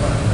Right.